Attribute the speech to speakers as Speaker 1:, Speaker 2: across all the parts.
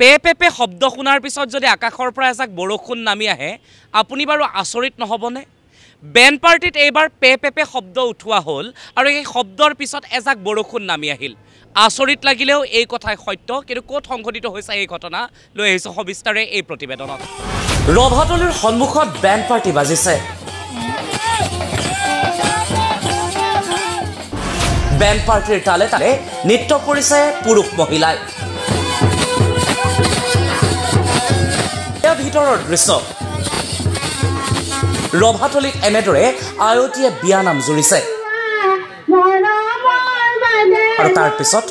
Speaker 1: Pay pay pay শব্দ শুনাৰ পিছত যদি আকাশৰ পৰা এজাক বৰষুণ নামি আহে আপুনি বাৰু আচৰিত নহ'বনে? বেণ্ড পাৰ্টিত এইবাৰ পে পে পে শব্দ উঠোৱা হ'ল আৰু এই শব্দৰ পিছত এজাক বৰষুণ নামি আহিল। আচৰিত লাগিলেও এই কথাই সত্য কিন্তু ক'ত সংঘটিত হৈছে এই ঘটনা লৈ আহিছোঁ সবিস্তাৰে এই প্ৰতিবেদনত। ৰভাতলিৰ সন্মুখত বেণ্ড পাৰ্টি বাজিছে। বেণ্ড পাৰ্টিৰ তালে তালে নৃত্য কৰিছে পুৰুষ মহিলাই। ভিতৰৰ দৃশ্য। ৰভাতলিত এনেদৰে আয়তীয়ে বিয়া নাম জুৰিছে। আৰু তাৰ পিছত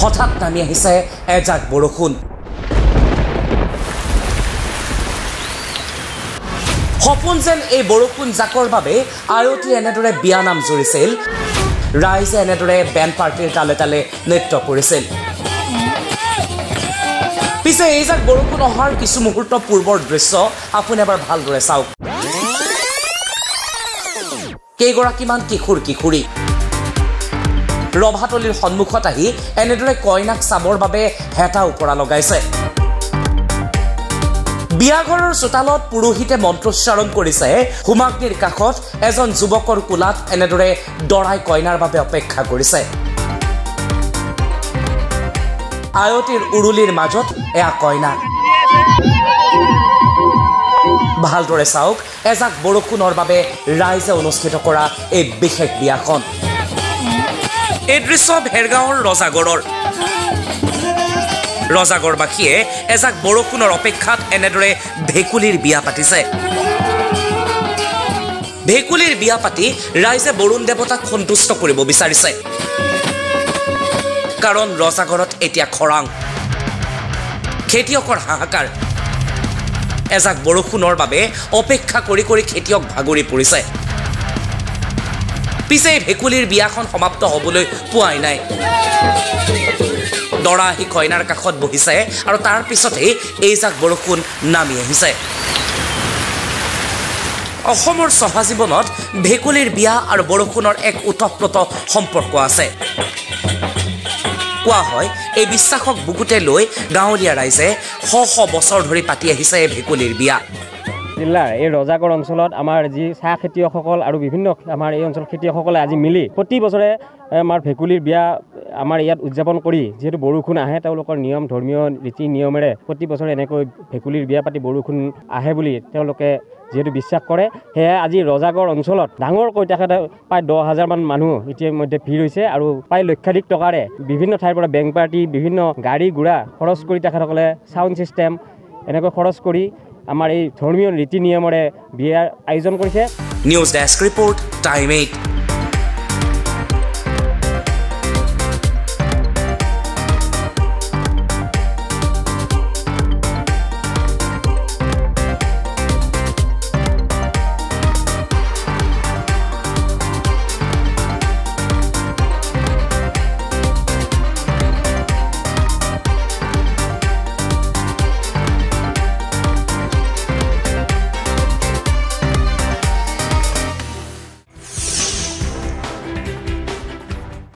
Speaker 1: হঠাৎ নামি আহিছে এজাক বৰষুণ। সপোন যেন এই বৰষুণ জাকৰ বাবে আয়তীয়ে এনেদৰে বিয়া নাম জুৰিছিল ৰাইজে এনেদৰে বেণ্ড পাৰ্টিৰ তালে তালে নৃত্য কৰিছিল। পিছে এইজাক বৰষুণ অহাৰ কিছু মুহূৰ্ত পূৰ্বৰ দৃশ্য আপুনি এবাৰ ভালদৰে চাওক। কেইগৰাকীমান কিশোৰ কিশোৰী। ৰভাতলিৰ সন্মুখত আহি এনেদৰে কইনাক চাবৰ বাবে হেতা ওপৰা লগাইছে। বিয়াঘৰৰ চোতালত পুৰোহিতে মন্ত্ৰোচ্চাৰণ কৰিছে হোমাগ্নিৰ কাষত এজন যুৱকৰ কোলাত এনেদৰে দৰাই কইনাৰ বাবে অপেক্ষা কৰিছে। আয়তীৰ উৰুলিৰ মাজত এয়া কইনা। ভালদৰে চাওক এজাক বৰষুণৰ বাবে ৰাইজে অনুষ্ঠিত কৰা এই বিশেষ বিয়াখন। এই দৃশ্য ভেৰগাঁৱৰ ৰজাগড়ৰ। ৰজাগড়বাসীয়ে এজাক বৰষুণৰ অপেক্ষাত এনেদৰে ভেকুলীৰ বিয়া পাতিছে। ভেকুলীৰ বিয়া পাতি ৰাইজে বৰুণ দেৱতাক সন্তুষ্ট কৰিব বিচাৰিছে। কাৰণ ৰজাগড়ত এতিয়া খৰাং। খেতিয়কৰ হাহাকাৰ। এজাক বৰষুণৰ বাবে অপেক্ষা কৰি কৰি খেতিয়ক ভাগৰি পৰিছে। পিছে ভেকুলীৰ বিয়াখন সমাপ্ত হ'বলৈ পোৱাই নাই। দৰা আহি কইনাৰ কাষত বহিছে আৰু তাৰ পিছতেই এইজাক বৰষুণ নামি আহিছে। অসমৰ চহা জীৱনত ভেকুলীৰ বিয়া আৰু বৰষুণৰ এক ওতঃপ্ৰোত সম্পৰ্ক আছে। কোৱা হয় এই বিশ্বাসক বুকুতে লৈ গাঁৱলীয়া ৰাইজে শ শ বছৰ ধৰি পাতি আহিছে এই ভেকুলীৰ বিয়া।
Speaker 2: জিলাৰ এই ৰজাগড় অঞ্চলত আমাৰ যি চাহ খেতিয়কসকল আৰু বিভিন্ন আমাৰ এই অঞ্চলৰ খেতিয়কসকলে আজি মিলি প্ৰতি বছৰে আমাৰ ভেকুলীৰ বিয়া আমাৰ ইয়াত উদযাপন কৰি যিহেতু বৰষুণ আহে তেওঁলোকৰ নিয়ম ধৰ্মীয় ৰীতি নিয়মেৰে প্ৰতি বছৰে এনেকৈ ভেকুলীৰ বিয়া পাতি বৰষুণ আহে বুলি তেওঁলোকে যিহেতু বিশ্বাস কৰে সেয়ে আজি ৰজাগড় অঞ্চলত ডাঙৰকৈ তেখেতে প্ৰায় দহ হাজাৰমান মানুহ ইতিমধ্যে ভিৰ হৈছে আৰু প্ৰায় লক্ষাধিক টকাৰে বিভিন্ন ঠাইৰ পৰা বেংক পাৰ্টি বিভিন্ন গাড়ী ঘোঁৰা খৰচ কৰি তেখেতসকলে ছাউণ্ড ছিষ্টেম এনেকৈ খৰচ কৰি আমাৰ এই ধৰ্মীয় ৰীতি নিয়মেৰে বিয়াৰ আয়োজন কৰিছে।
Speaker 1: News desk report time eight